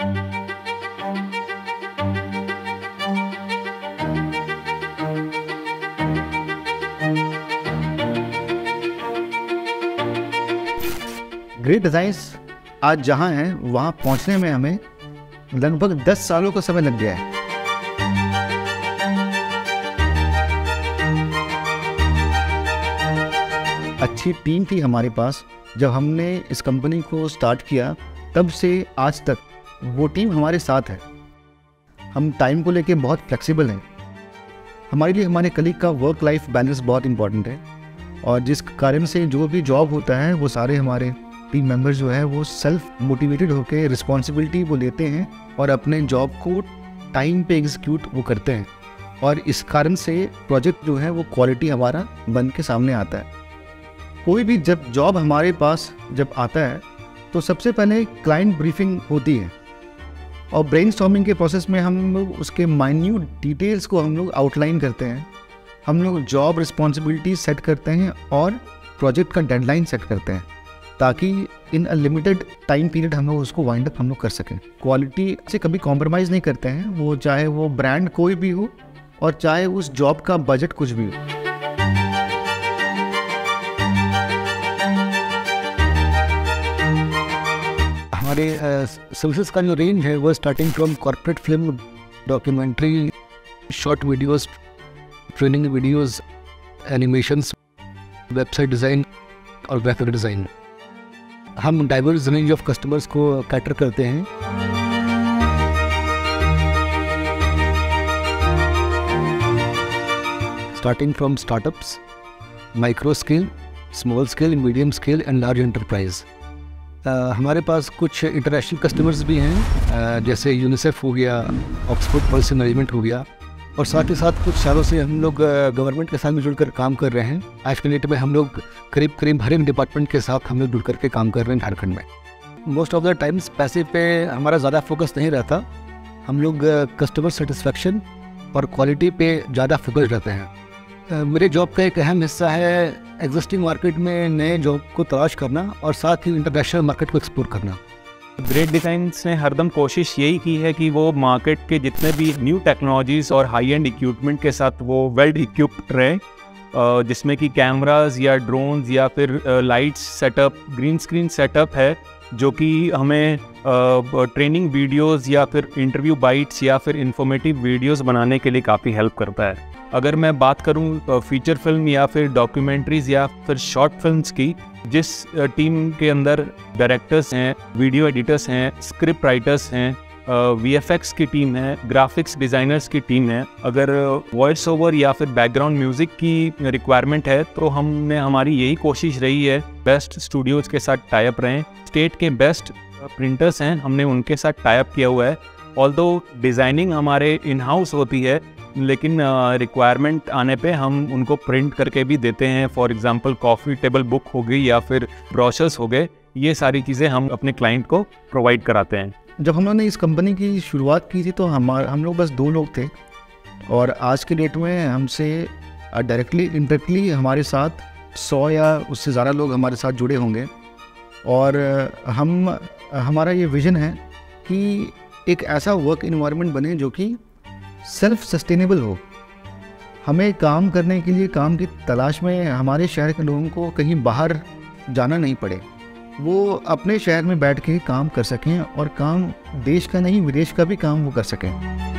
Great designs आज जहाँ हैं, वहाँ पहुँचने में हमें लगभग 10 सालों का समय लग गया है। अच्छी टीम थी हमारे पास। जब हमने इस कंपनी को स्टार्ट किया, तब से आज तक वो टीम हमारे साथ है। हम टाइम को लेके बहुत फ्लेक्सिबल हैं। हमारे लिए, हमारे कलीग का वर्क लाइफ बैलेंस बहुत इंपॉर्टेंट है। और जिस कारण से जो भी जॉब होता है, वो सारे हमारे टीम मेंबर्स जो है, वो सेल्फ मोटिवेटेड होकर रिस्पॉन्सिबिलिटी वो लेते हैं और अपने जॉब को टाइम पे एग्जीक्यूट वो करते हैं। और इस कारण से प्रोजेक्ट जो है, वो क्वालिटी हमारा बन के सामने आता है। कोई भी जब जॉब हमारे पास जब आता है तो सबसे पहले क्लाइंट ब्रीफिंग होती है। और ब्रेन के प्रोसेस में हम लोग उसके माइन्यूट डिटेल्स को हम लोग आउटलाइन करते हैं। हम लोग जॉब रिस्पॉन्सिबिलिटी सेट करते हैं और प्रोजेक्ट का डेडलाइन सेट करते हैं, ताकि in a limited time period हम लोग उसको वाइंड अप हम लोग कर सकें। क्वालिटी से कभी कॉम्प्रोमाइज़ नहीं करते हैं, वो चाहे वो ब्रांड कोई भी हो और चाहे उस जॉब का बजट कुछ भी हो। हमारे सर्विसेज़ का जो रेंज है, वो starting from corporate film documentary short videos training videos animations website design और ग्राफिक डिज़ाइन हम डाइवर्स रेंज ऑफ़ कस्टमर्स को कैटर करते हैं। Starting from startups micro scale small scale medium scale and large enterprise हमारे पास कुछ international customers भी हैं। uh, जैसे यूनिसेफ हो गया ऑक्सफोर्ड पॉलिसी मैनेजमेंट हो गया। और साथ ही साथ कुछ सालों से हम लोग गवर्नमेंट के साथ भी जुड़कर काम कर रहे हैं। आज के डेट में हम लोग करीब करीब हर एक डिपार्टमेंट के साथ हम लोग जुड़ करके काम कर रहे हैं झारखंड में। मोस्ट ऑफ़ द टाइम्स पैसे पे हमारा ज़्यादा फोकस नहीं रहता। हम लोग कस्टमर सेटिस्फेक्शन और क्वालिटी पे ज़्यादा फोकस रहते हैं। मेरे जॉब का एक अहम हिस्सा है एग्जिस्टिंग मार्केट में नए जॉब को तलाश करना और साथ ही इंटरनेशनल मार्केट को एक्सप्लोर करना। ग्रेट डिज़ाइंस ने हरदम कोशिश यही की है कि वो मार्केट के जितने भी न्यू टेक्नोलॉजीज़ और हाई एंड इक्विपमेंट के साथ वो वेल इक्विप्ड रहे जिसमें कि कैमराज या ड्रोन्स या फिर lights setup green screen setup है, जो कि हमें ट्रेनिंग वीडियोस या फिर इंटरव्यू बाइट्स या फिर इंफॉर्मेटिव वीडियोस बनाने के लिए काफ़ी हेल्प करता है। अगर मैं बात करूँ फीचर फ़िल्म या फिर डॉक्यूमेंट्रीज या फिर शॉर्ट फिल्म्स की, जिस टीम के अंदर डायरेक्टर्स हैं वीडियो एडिटर्स हैं स्क्रिप्ट राइटर्स हैं वीएफएक्स की टीम है ग्राफिक्स डिज़ाइनर्स की टीम है, अगर वॉइस ओवर या फिर बैकग्राउंड म्यूज़िक की रिक्वायरमेंट है तो हमने, हमारी यही कोशिश रही है बेस्ट स्टूडियोज़ के साथ टाइप रहें। स्टेट के बेस्ट प्रिंटर्स हैं, हमने उनके साथ टाइप किया हुआ है। ऑल डिज़ाइनिंग हमारे इन हाउस होती है लेकिन रिक्वायरमेंट आने पे हम उनको प्रिंट करके भी देते हैं। For example coffee table book हो गई या फिर ब्रोशर्स हो गए, ये सारी चीज़ें हम अपने क्लाइंट को प्रोवाइड कराते हैं। जब हम लोगों ने इस कंपनी की शुरुआत की थी तो हमारे, हम लोग बस दो लोग थे। और आज के डेट में हमसे डायरेक्टली इनडायरेक्टली हमारे साथ सौ या उससे ज़्यादा लोग हमारे साथ जुड़े होंगे। और हम, हमारा ये विज़न है कि एक ऐसा वर्क इन्वायरमेंट बने जो कि सेल्फ सस्टेनेबल हो। हमें काम करने के लिए, काम की तलाश में हमारे शहर के लोगों को कहीं बाहर जाना नहीं पड़े। वो अपने शहर में बैठ के काम कर सकें और काम देश का नहीं, विदेश का भी काम वो कर सकें।